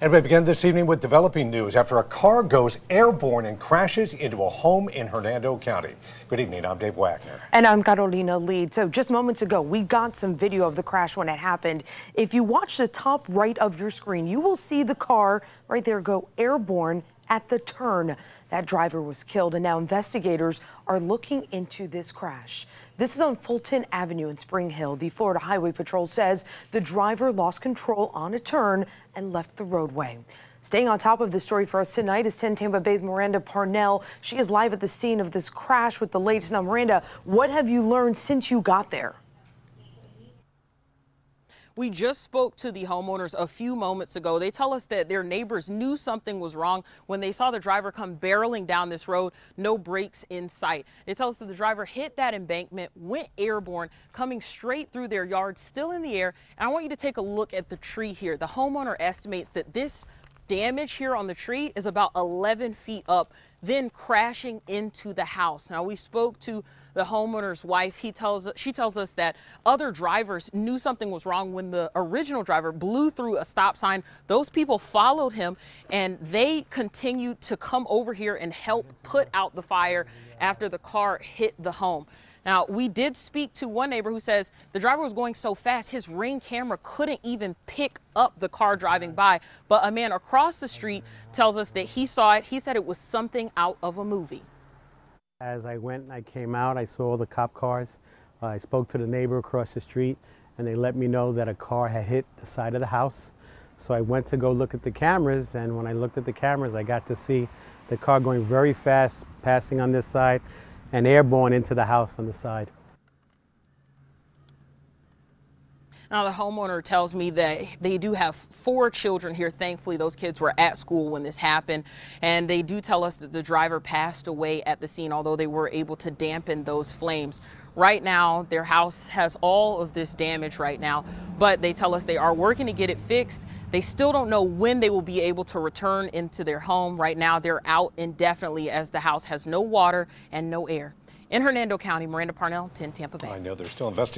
And we begin this evening with developing news after a car goes airborne and crashes into a home in Hernando County. Good evening, I'm Dave Wagner. And I'm Carolina Lead. So just moments ago, we got some video of the crash when it happened. If you watch the top right of your screen, you will see the car right there go airborne at the turn. That driver was killed, and now investigators are looking into this crash. This is on Fulton Avenue in Spring Hill. The Florida Highway Patrol says the driver lost control on a turn and left the roadway. Staying on top of the story for us tonight is 10 Tampa Bay's Miranda Parnell. She is live at the scene of this crash with the latest. Now, Miranda, what have you learned since you got there? We just spoke to the homeowners a few moments ago. They tell us that their neighbors knew something was wrong when they saw the driver come barreling down this road, no brakes in sight. They tell us that the driver hit that embankment, went airborne, coming straight through their yard, still in the air. And I want you to take a look at the tree here. The homeowner estimates that this damage here on the tree is about 11 feet up, then crashing into the house. Now we spoke to the homeowner's wife. He tells she tells us that other drivers knew something was wrong when the original driver blew through a stop sign. Those people followed him and they continued to come over here and help put out the fire after the car hit the home. Now, we did speak to one neighbor who says the driver was going so fast, his ring camera couldn't even pick up the car driving by. But a man across the street tells us that he saw it. He said it was something out of a movie. As I went and I came out, I saw the cop cars. Uh, I spoke to the neighbor across the street, and they let me know that a car had hit the side of the house. So I went to go look at the cameras, and when I looked at the cameras, I got to see the car going very fast, passing on this side, and airborne into the house on the side. Now, the homeowner tells me that they do have four children here. Thankfully, those kids were at school when this happened. And they do tell us that the driver passed away at the scene, although they were able to dampen those flames. Right now, their house has all of this damage right now, but they tell us they are working to get it fixed. They still don't know when they will be able to return into their home. Right now, they're out indefinitely as the house has no water and no air. In Hernando County, Miranda Parnell, 10 Tampa Bay. I know they're still investigating.